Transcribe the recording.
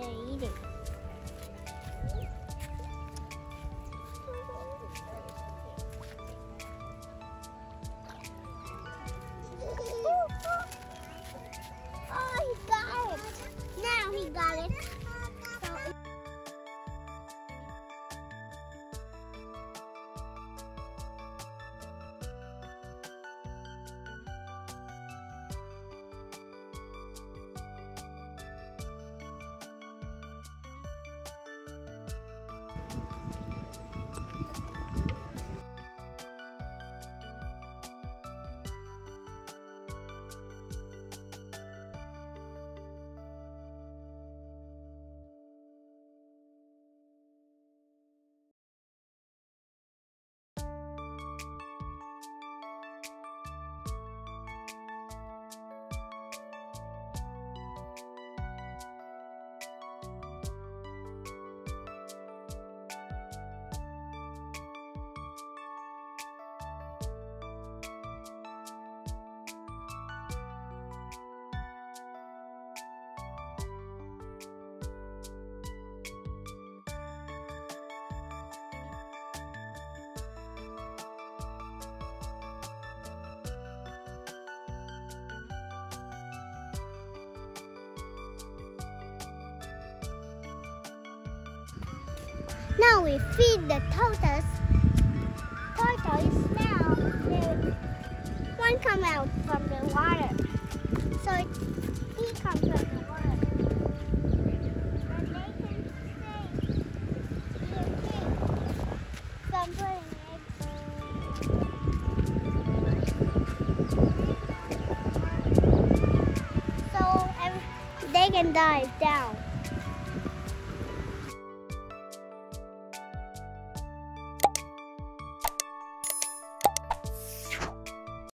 いいで Now we feed the tortoise. Tortoise now one come out from the water. So he comes from the water. And they can stay eggs. So ev- they can dive down.